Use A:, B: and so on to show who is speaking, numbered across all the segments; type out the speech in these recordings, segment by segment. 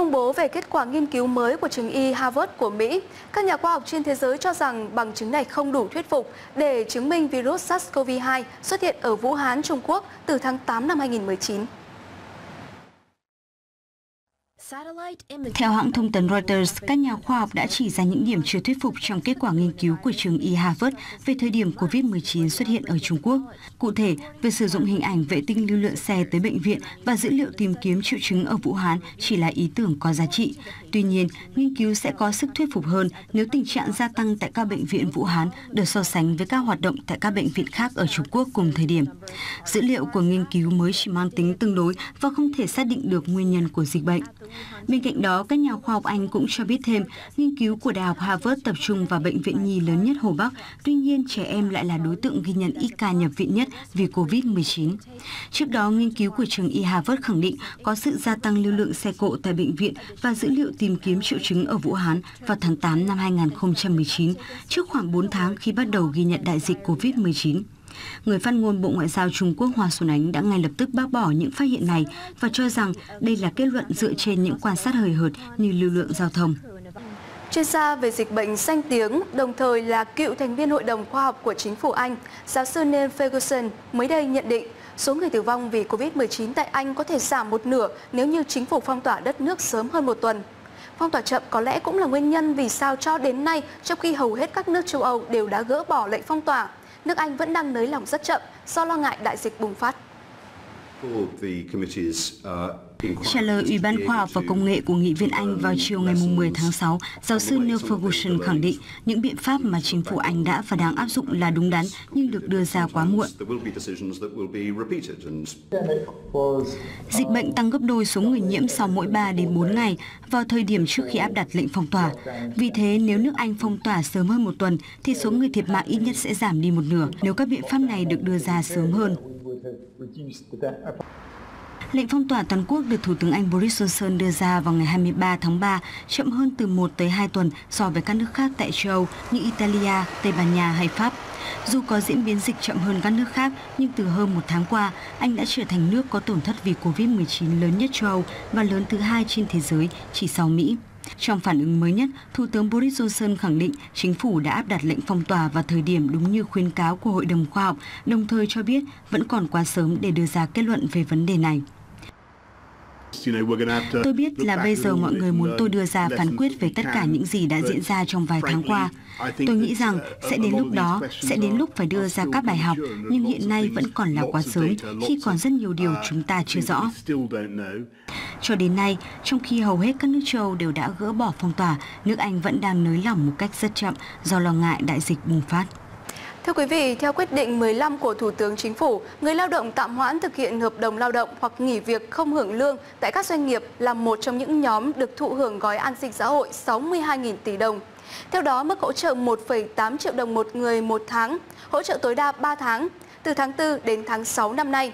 A: công bố về kết quả nghiên cứu mới của trường y Harvard của Mỹ, các nhà khoa học trên thế giới cho rằng bằng chứng này không đủ thuyết phục để chứng minh virus SARS-CoV-2 xuất hiện ở Vũ Hán, Trung Quốc từ tháng 8 năm 2019.
B: Theo hãng thông tấn Reuters, các nhà khoa học đã chỉ ra những điểm chưa thuyết phục trong kết quả nghiên cứu của trường y Harvard về thời điểm COVID-19 xuất hiện ở Trung Quốc. Cụ thể, việc sử dụng hình ảnh vệ tinh lưu lượng xe tới bệnh viện và dữ liệu tìm kiếm triệu chứng ở Vũ Hán chỉ là ý tưởng có giá trị. Tuy nhiên, nghiên cứu sẽ có sức thuyết phục hơn nếu tình trạng gia tăng tại các bệnh viện Vũ Hán được so sánh với các hoạt động tại các bệnh viện khác ở Trung Quốc cùng thời điểm. Dữ liệu của nghiên cứu mới chỉ mang tính tương đối và không thể xác định được nguyên nhân của dịch bệnh. Bên cạnh đó, các nhà khoa học Anh cũng cho biết thêm, nghiên cứu của Đại học Harvard tập trung vào bệnh viện nhi lớn nhất Hồ Bắc, tuy nhiên trẻ em lại là đối tượng ghi nhận ít ca nhập viện nhất vì COVID-19. Trước đó, nghiên cứu của trường y Harvard khẳng định có sự gia tăng lưu lượng xe cộ tại bệnh viện và dữ liệu tìm kiếm triệu chứng ở Vũ Hán vào tháng 8 năm 2019, trước khoảng 4 tháng khi bắt đầu ghi nhận đại dịch COVID-19. Người phát ngôn Bộ Ngoại giao Trung Quốc Hoa Xuân Ánh đã ngay lập tức bác bỏ những phát hiện này và cho rằng đây là kết luận dựa trên những quan sát hời hợt như lưu lượng giao thông.
A: Chuyên gia về dịch bệnh danh tiếng, đồng thời là cựu thành viên Hội đồng Khoa học của Chính phủ Anh, giáo sư Neil Ferguson mới đây nhận định số người tử vong vì COVID-19 tại Anh có thể giảm một nửa nếu như chính phủ phong tỏa đất nước sớm hơn một tuần. Phong tỏa chậm có lẽ cũng là nguyên nhân vì sao cho đến nay, trong khi hầu hết các nước châu Âu đều đã gỡ bỏ lệnh phong tỏa, nước Anh vẫn đang nới lỏng rất chậm do lo ngại đại dịch bùng phát.
B: Trả lời Ủy ban Khoa học và Công nghệ của Nghị viện Anh vào chiều ngày 10 tháng 6, giáo sư Neil Ferguson khẳng định những biện pháp mà chính phủ Anh đã và đang áp dụng là đúng đắn nhưng được đưa ra quá muộn. Dịch bệnh tăng gấp đôi số người nhiễm sau mỗi 3 đến 4 ngày vào thời điểm trước khi áp đặt lệnh phong tỏa. Vì thế, nếu nước Anh phong tỏa sớm hơn một tuần, thì số người thiệt mạng ít nhất sẽ giảm đi một nửa nếu các biện pháp này được đưa ra sớm hơn. Lệnh phong tỏa toàn quốc được Thủ tướng Anh Boris Johnson đưa ra vào ngày 23 tháng 3, chậm hơn từ 1 tới 2 tuần so với các nước khác tại châu Âu như Italia, Tây Ban Nha hay Pháp. Dù có diễn biến dịch chậm hơn các nước khác, nhưng từ hơn một tháng qua, Anh đã trở thành nước có tổn thất vì Covid-19 lớn nhất châu Âu và lớn thứ hai trên thế giới, chỉ sau Mỹ. Trong phản ứng mới nhất, Thủ tướng Boris Johnson khẳng định chính phủ đã áp đặt lệnh phong tỏa vào thời điểm đúng như khuyến cáo của Hội đồng Khoa học, đồng thời cho biết vẫn còn quá sớm để đưa ra kết luận về vấn đề này. Tôi biết là bây giờ mọi người muốn tôi đưa ra phán quyết về tất cả những gì đã diễn ra trong vài tháng qua. Tôi nghĩ rằng sẽ đến lúc đó, sẽ đến lúc phải đưa ra các bài học, nhưng hiện nay vẫn còn là quá sớm khi còn rất nhiều điều chúng ta chưa rõ. Cho đến nay, trong khi hầu hết các nước châu Âu đều đã gỡ bỏ phong tỏa, nước Anh vẫn đang nới lỏng một cách rất chậm do lo ngại đại dịch bùng phát.
A: Thưa quý vị, theo quyết định 15 của Thủ tướng Chính phủ, người lao động tạm hoãn thực hiện hợp đồng lao động hoặc nghỉ việc không hưởng lương tại các doanh nghiệp là một trong những nhóm được thụ hưởng gói an sinh xã hội 62.000 tỷ đồng. Theo đó, mức hỗ trợ 1,8 triệu đồng một người một tháng, hỗ trợ tối đa 3 tháng, từ tháng 4 đến tháng 6 năm nay.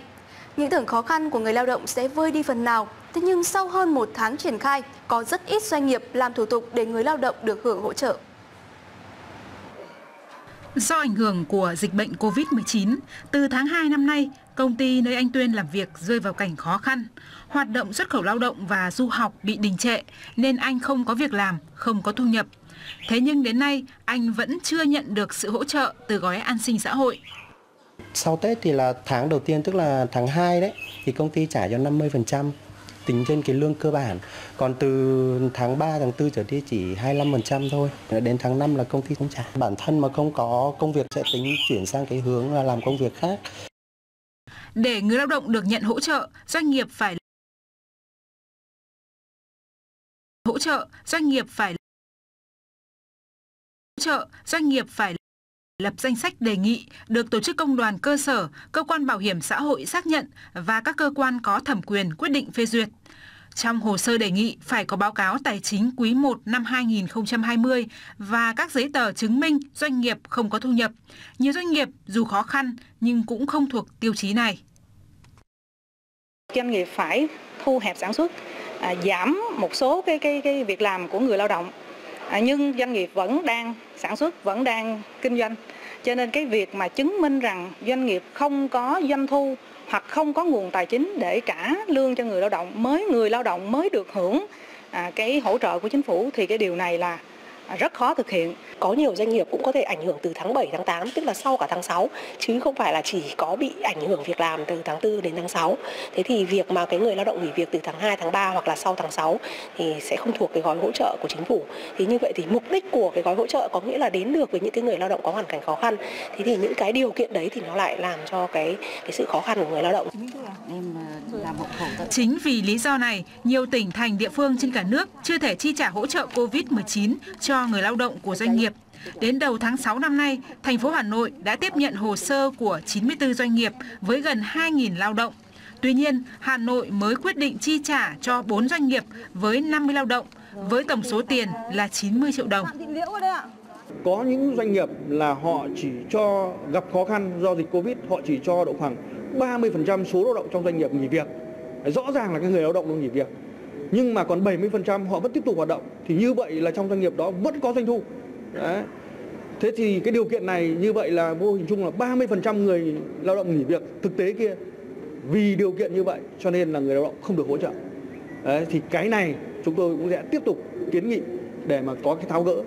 A: Những tưởng khó khăn của người lao động sẽ vơi đi phần nào, thế nhưng sau hơn một tháng triển khai, có rất ít doanh nghiệp làm thủ tục để người lao động được hưởng hỗ trợ.
C: Do ảnh hưởng của dịch bệnh COVID-19, từ tháng 2 năm nay, công ty nơi anh Tuyên làm việc rơi vào cảnh khó khăn. Hoạt động xuất khẩu lao động và du học bị đình trệ nên anh không có việc làm, không có thu nhập. Thế nhưng đến nay, anh vẫn chưa nhận được sự hỗ trợ từ gói an sinh xã hội.
D: Sau Tết thì là tháng đầu tiên tức là tháng 2 đấy thì công ty trả cho 50% tính trên cái lương cơ bản. Còn từ tháng 3, tháng 4 trở đi chỉ 25% thôi. Đến tháng 5 là công ty không trả. Bản thân mà không có công việc sẽ tính chuyển sang cái hướng là làm công việc khác.
C: Để người lao động được nhận hỗ trợ, doanh nghiệp phải hỗ trợ, doanh nghiệp phải hỗ trợ, doanh nghiệp phải lập danh sách đề nghị được tổ chức công đoàn cơ sở, cơ quan bảo hiểm xã hội xác nhận và các cơ quan có thẩm quyền quyết định phê duyệt. Trong hồ sơ đề nghị phải có báo cáo tài chính quý 1 năm 2020 và các giấy tờ chứng minh doanh nghiệp không có thu nhập. Nhiều doanh nghiệp dù khó khăn nhưng cũng không thuộc tiêu chí này.
E: Doanh nghiệp phải thu hẹp sản xuất, à, giảm một số cái cái cái việc làm của người lao động. À, nhưng doanh nghiệp vẫn đang sản xuất, vẫn đang kinh doanh. Cho nên cái việc mà chứng minh rằng doanh nghiệp không có doanh thu hoặc không có nguồn tài chính để trả lương cho người lao động mới người lao động mới được hưởng à, cái hỗ trợ của chính phủ thì cái điều này là rất khó thực hiện.
F: Có nhiều doanh nghiệp cũng có thể ảnh hưởng từ tháng 7, tháng 8, tức là sau cả tháng 6, chứ không phải là chỉ có bị ảnh hưởng việc làm từ tháng 4 đến tháng 6. Thế thì việc mà cái người lao động nghỉ việc từ tháng 2, tháng 3 hoặc là sau tháng 6 thì sẽ không thuộc cái gói hỗ trợ của chính phủ. Thì như vậy thì mục đích của cái gói hỗ trợ có nghĩa là đến được với những cái người lao động có hoàn cảnh khó khăn. Thế thì những cái điều kiện đấy thì nó lại làm cho cái cái sự khó khăn của người lao động.
C: Chính vì lý do này, nhiều tỉnh thành địa phương trên cả nước chưa thể chi trả hỗ trợ COVID-19 cho cho người lao động của doanh nghiệp. Đến đầu tháng 6 năm nay, thành phố Hà Nội đã tiếp nhận hồ sơ của 94 doanh nghiệp với gần 2.000 lao động. Tuy nhiên, Hà Nội mới quyết định chi trả cho 4 doanh nghiệp với 50 lao động với tổng số tiền là 90 triệu đồng.
G: Có những doanh nghiệp là họ chỉ cho gặp khó khăn do dịch Covid, họ chỉ cho độ khoảng 30% số lao động trong doanh nghiệp nghỉ việc. Rõ ràng là cái người lao động đang nghỉ việc. Nhưng mà còn 70% họ vẫn tiếp tục hoạt động. Thì như vậy là trong doanh nghiệp đó vẫn có doanh thu. Đấy. Thế thì cái điều kiện này như vậy là vô hình chung là 30% người lao động nghỉ việc thực tế kia vì điều kiện như vậy cho nên là người lao động không được hỗ trợ. Đấy, thì cái này chúng tôi cũng sẽ tiếp tục kiến nghị để mà có cái tháo gỡ.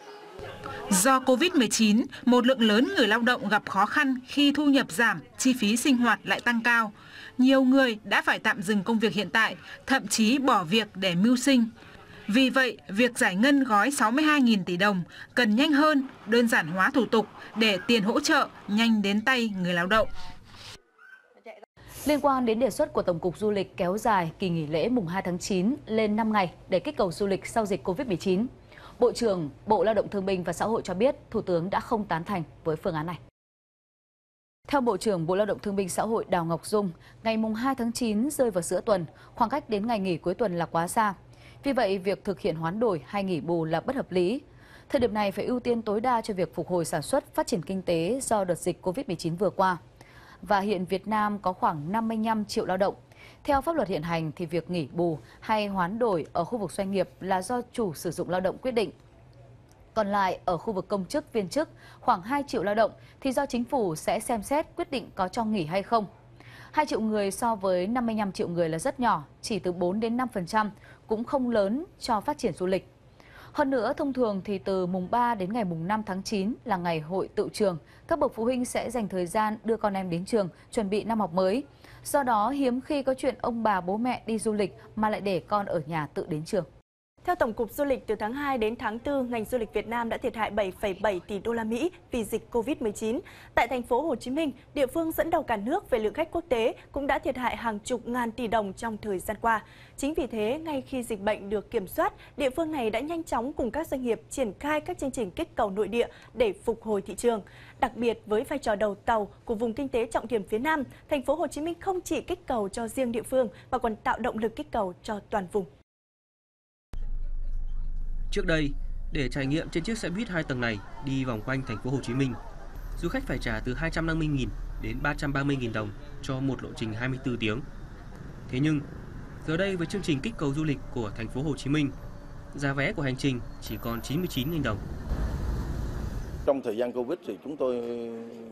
C: Do Covid-19, một lượng lớn người lao động gặp khó khăn khi thu nhập giảm, chi phí sinh hoạt lại tăng cao. Nhiều người đã phải tạm dừng công việc hiện tại, thậm chí bỏ việc để mưu sinh. Vì vậy, việc giải ngân gói 62.000 tỷ đồng cần nhanh hơn, đơn giản hóa thủ tục để tiền hỗ trợ nhanh đến tay người lao động.
H: Liên quan đến đề xuất của Tổng cục Du lịch kéo dài kỳ nghỉ lễ mùng 2 tháng 9 lên 5 ngày để kích cầu du lịch sau dịch Covid-19, Bộ trưởng Bộ Lao động Thương binh và Xã hội cho biết Thủ tướng đã không tán thành với phương án này. Theo Bộ trưởng Bộ Lao động Thương binh Xã hội Đào Ngọc Dung, ngày mùng 2 tháng 9 rơi vào giữa tuần, khoảng cách đến ngày nghỉ cuối tuần là quá xa. Vì vậy, việc thực hiện hoán đổi hay nghỉ bù là bất hợp lý. Thời điểm này phải ưu tiên tối đa cho việc phục hồi sản xuất, phát triển kinh tế do đợt dịch Covid-19 vừa qua. Và hiện Việt Nam có khoảng 55 triệu lao động. Theo pháp luật hiện hành thì việc nghỉ bù hay hoán đổi ở khu vực doanh nghiệp là do chủ sử dụng lao động quyết định. Còn lại ở khu vực công chức, viên chức khoảng 2 triệu lao động thì do chính phủ sẽ xem xét quyết định có cho nghỉ hay không. 2 triệu người so với 55 triệu người là rất nhỏ, chỉ từ 4 đến 5%, cũng không lớn cho phát triển du lịch. Hơn nữa, thông thường thì từ mùng 3 đến ngày mùng 5 tháng 9 là ngày hội tự trường, các bậc phụ huynh sẽ dành thời gian đưa con em đến trường, chuẩn bị năm học mới. Do đó, hiếm khi có chuyện ông bà bố mẹ đi du lịch mà lại để con ở nhà tự đến trường.
I: Theo Tổng cục Du lịch, từ tháng 2 đến tháng 4, ngành du lịch Việt Nam đã thiệt hại 7,7 tỷ đô la Mỹ vì dịch Covid-19. Tại thành phố Hồ Chí Minh, địa phương dẫn đầu cả nước về lượng khách quốc tế cũng đã thiệt hại hàng chục ngàn tỷ đồng trong thời gian qua. Chính vì thế, ngay khi dịch bệnh được kiểm soát, địa phương này đã nhanh chóng cùng các doanh nghiệp triển khai các chương trình kích cầu nội địa để phục hồi thị trường. Đặc biệt với vai trò đầu tàu của vùng kinh tế trọng điểm phía Nam, thành phố Hồ Chí Minh không chỉ kích cầu cho riêng địa phương mà còn tạo động lực kích cầu cho toàn vùng.
J: Trước đây, để trải nghiệm trên chiếc xe buýt 2 tầng này đi vòng quanh thành phố Hồ Chí Minh, du khách phải trả từ 250.000 đến 330.000 đồng cho một lộ trình 24 tiếng. Thế nhưng, giờ đây với chương trình kích cầu du lịch của thành phố Hồ Chí Minh, giá vé của hành trình chỉ còn 99.000 đồng.
K: Trong thời gian Covid thì chúng tôi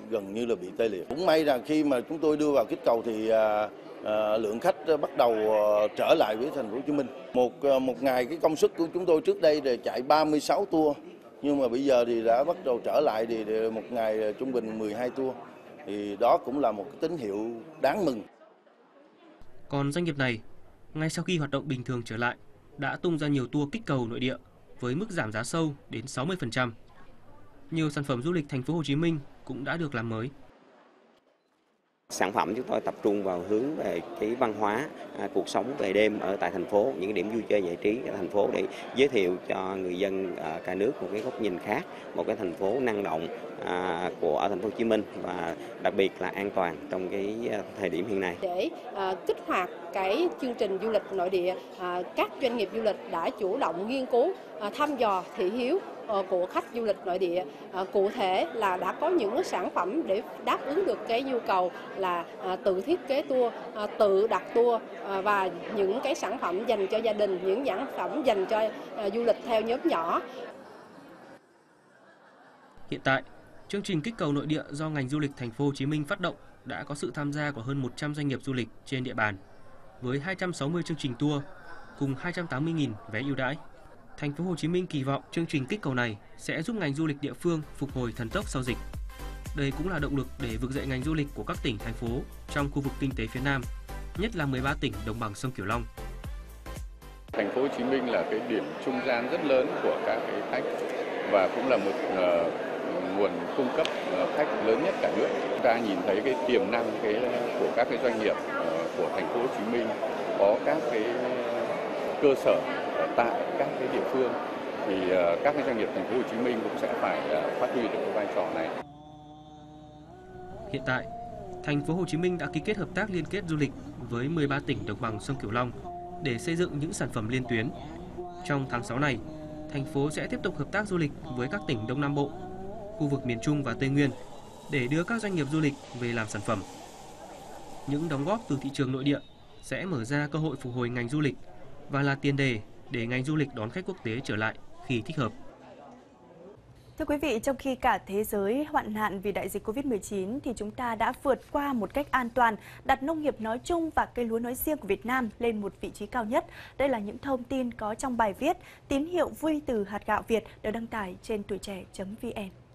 K: gần như là bị tê liệt. Cũng may rằng khi mà chúng tôi đưa vào kích cầu thì à, à, lượng khách bắt đầu à, trở lại với thành phố Hồ Chí Minh. Một à, một ngày cái công suất của chúng tôi trước đây là chạy 36 tour nhưng mà bây giờ thì đã bắt đầu trở lại thì một ngày trung bình 12 tour. Thì đó cũng là một cái tín hiệu đáng mừng.
J: Còn doanh nghiệp này, ngay sau khi hoạt động bình thường trở lại, đã tung ra nhiều tour kích cầu nội địa với mức giảm giá sâu đến 60%. Nhiều sản phẩm du lịch thành phố Hồ Chí Minh cũng đã được làm mới.
L: Sản phẩm chúng tôi tập trung vào hướng về cái văn hóa, à, cuộc sống về đêm ở tại thành phố, những điểm vui chơi giải trí ở thành phố để giới thiệu cho người dân à, cả nước một cái góc nhìn khác, một cái thành phố năng động à, của ở thành phố Hồ Chí Minh và đặc biệt là an toàn trong cái à, thời điểm hiện nay.
M: Để à, kích hoạt cái chương trình du lịch nội địa, à, các doanh nghiệp du lịch đã chủ động nghiên cứu, à, thăm dò thị hiếu ờ, của khách du lịch nội địa. À, cụ thể là đã có những sản phẩm để đáp ứng được cái nhu cầu là à, tự thiết kế tour à, tự đặt tour và những cái sản phẩm dành cho gia đình những sản phẩm dành cho du lịch theo nhóm nhỏ.
J: Hiện tại, chương trình kích cầu nội địa do ngành du lịch thành phố Hồ Chí Minh phát động đã có sự tham gia của hơn 100 doanh nghiệp du lịch trên địa bàn với 260 chương trình tour cùng 280.000 vé ưu đãi. Thành phố Hồ Chí Minh kỳ vọng chương trình kích cầu này sẽ giúp ngành du lịch địa phương phục hồi thần tốc sau dịch. Đây cũng là động lực để vực dậy ngành du lịch của các tỉnh thành phố trong khu vực kinh tế phía Nam, nhất là 13 tỉnh đồng bằng sông Cửu Long.
N: Thành phố Hồ Chí Minh là cái điểm trung gian rất lớn của các cái khách và cũng là một uh, nguồn cung cấp uh, khách lớn nhất cả nước. Chúng ta nhìn thấy cái tiềm năng cái của các cái doanh nghiệp uh, của thành phố Hồ Chí Minh có các cái cơ sở tại các cái địa phương thì ờ, các cái doanh nghiệp thành phố Hồ Chí Minh cũng sẽ phải ờ, phát huy được cái vai trò này.
J: Hiện tại, thành phố Hồ Chí Minh đã ký kết hợp tác liên kết du lịch với 13 tỉnh đồng bằng sông Cửu Long để xây dựng những sản phẩm liên tuyến. Trong tháng 6 này, thành phố sẽ tiếp tục hợp tác du lịch với các tỉnh Đông Nam Bộ, khu vực miền Trung và Tây Nguyên để đưa các doanh nghiệp du lịch về làm sản phẩm. Những đóng góp từ thị trường nội địa sẽ mở ra cơ hội phục hồi ngành du lịch và là tiền đề để ngành du lịch đón khách quốc tế trở lại khi thích hợp.
I: Thưa quý vị, trong khi cả thế giới hoạn nạn vì đại dịch Covid-19 thì chúng ta đã vượt qua một cách an toàn, đặt nông nghiệp nói chung và cây lúa nói riêng của Việt Nam lên một vị trí cao nhất. Đây là những thông tin có trong bài viết Tín hiệu vui từ hạt gạo Việt được đăng tải trên tuổi trẻ.vn.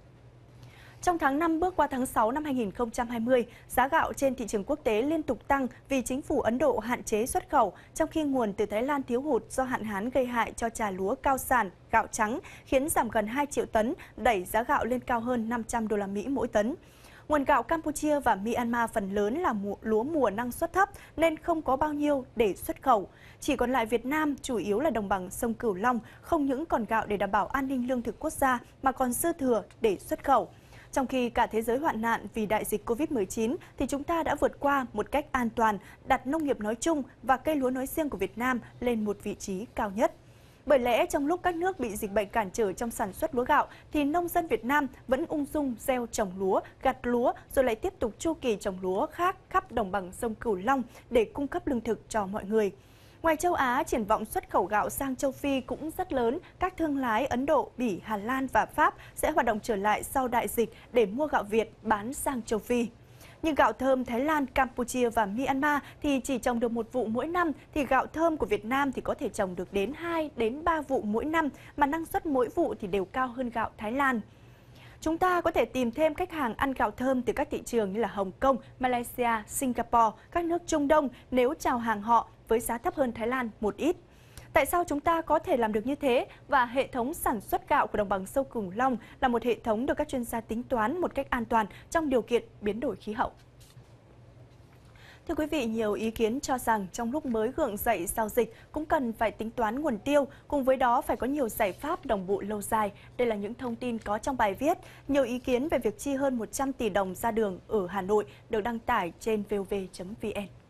I: Trong tháng 5 bước qua tháng 6 năm 2020, giá gạo trên thị trường quốc tế liên tục tăng vì chính phủ Ấn Độ hạn chế xuất khẩu, trong khi nguồn từ Thái Lan thiếu hụt do hạn hán gây hại cho trà lúa cao sản, gạo trắng, khiến giảm gần 2 triệu tấn, đẩy giá gạo lên cao hơn 500 đô la Mỹ mỗi tấn. Nguồn gạo Campuchia và Myanmar phần lớn là mùa, lúa mùa năng suất thấp nên không có bao nhiêu để xuất khẩu. Chỉ còn lại Việt Nam, chủ yếu là đồng bằng sông Cửu Long, không những còn gạo để đảm bảo an ninh lương thực quốc gia mà còn dư thừa để xuất khẩu. Trong khi cả thế giới hoạn nạn vì đại dịch Covid-19 thì chúng ta đã vượt qua một cách an toàn, đặt nông nghiệp nói chung và cây lúa nói riêng của Việt Nam lên một vị trí cao nhất. Bởi lẽ trong lúc các nước bị dịch bệnh cản trở trong sản xuất lúa gạo thì nông dân Việt Nam vẫn ung dung gieo trồng lúa, gặt lúa rồi lại tiếp tục chu kỳ trồng lúa khác khắp đồng bằng sông Cửu Long để cung cấp lương thực cho mọi người. Ngoài châu Á, triển vọng xuất khẩu gạo sang châu Phi cũng rất lớn. Các thương lái Ấn Độ, Bỉ, Hà Lan và Pháp sẽ hoạt động trở lại sau đại dịch để mua gạo Việt bán sang châu Phi. Nhưng gạo thơm Thái Lan, Campuchia và Myanmar thì chỉ trồng được một vụ mỗi năm, thì gạo thơm của Việt Nam thì có thể trồng được đến 2 đến 3 vụ mỗi năm, mà năng suất mỗi vụ thì đều cao hơn gạo Thái Lan. Chúng ta có thể tìm thêm khách hàng ăn gạo thơm từ các thị trường như là Hồng Kông, Malaysia, Singapore, các nước Trung Đông nếu chào hàng họ với giá thấp hơn Thái Lan một ít. Tại sao chúng ta có thể làm được như thế và hệ thống sản xuất gạo của đồng bằng sông Cửu Long là một hệ thống được các chuyên gia tính toán một cách an toàn trong điều kiện biến đổi khí hậu? Thưa quý vị, nhiều ý kiến cho rằng trong lúc mới gượng dậy giao dịch cũng cần phải tính toán nguồn tiêu, cùng với đó phải có nhiều giải pháp đồng bộ lâu dài. Đây là những thông tin có trong bài viết. Nhiều ý kiến về việc chi hơn 100 tỷ đồng ra đường ở Hà Nội được đăng tải trên vov.vn.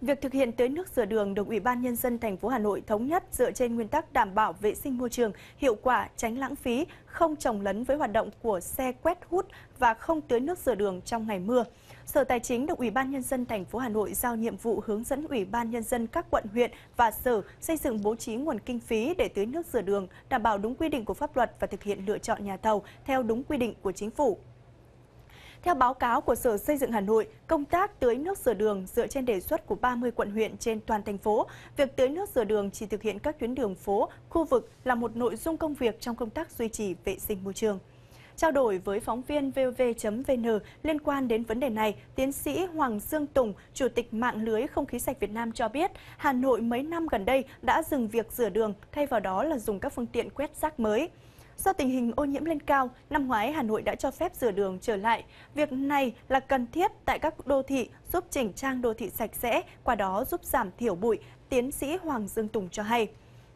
I: Việc thực hiện tưới nước rửa đường được Ủy ban Nhân dân thành phố Hà Nội thống nhất dựa trên nguyên tắc đảm bảo vệ sinh môi trường, hiệu quả, tránh lãng phí, không trồng lấn với hoạt động của xe quét hút và không tưới nước rửa đường trong ngày mưa. Sở Tài chính được Ủy ban Nhân dân thành phố Hà Nội giao nhiệm vụ hướng dẫn Ủy ban Nhân dân các quận huyện và sở xây dựng bố trí nguồn kinh phí để tưới nước rửa đường, đảm bảo đúng quy định của pháp luật và thực hiện lựa chọn nhà thầu theo đúng quy định của chính phủ. Theo báo cáo của Sở Xây dựng Hà Nội, công tác tưới nước rửa đường dựa trên đề xuất của 30 quận huyện trên toàn thành phố. Việc tưới nước rửa đường chỉ thực hiện các tuyến đường phố, khu vực là một nội dung công việc trong công tác duy trì vệ sinh môi trường. Trao đổi với phóng viên VOV.vn liên quan đến vấn đề này, tiến sĩ Hoàng Dương Tùng, Chủ tịch mạng lưới không khí sạch Việt Nam cho biết, Hà Nội mấy năm gần đây đã dừng việc rửa đường, thay vào đó là dùng các phương tiện quét rác mới. Do tình hình ô nhiễm lên cao, năm ngoái Hà Nội đã cho phép rửa đường trở lại. Việc này là cần thiết tại các đô thị giúp chỉnh trang đô thị sạch sẽ, qua đó giúp giảm thiểu bụi, tiến sĩ Hoàng Dương Tùng cho hay.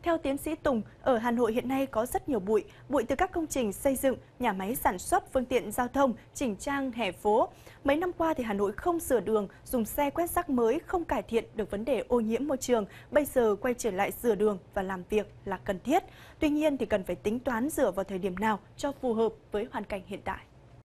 I: Theo tiến sĩ Tùng, ở Hà Nội hiện nay có rất nhiều bụi, bụi từ các công trình xây dựng, nhà máy sản xuất, phương tiện giao thông, chỉnh trang hè phố. Mấy năm qua thì Hà Nội không sửa đường, dùng xe quét rác mới không cải thiện được vấn đề ô nhiễm môi trường. Bây giờ quay trở lại sửa đường và làm việc là cần thiết. Tuy nhiên thì cần phải tính toán rửa vào thời điểm nào cho phù hợp với hoàn cảnh hiện tại.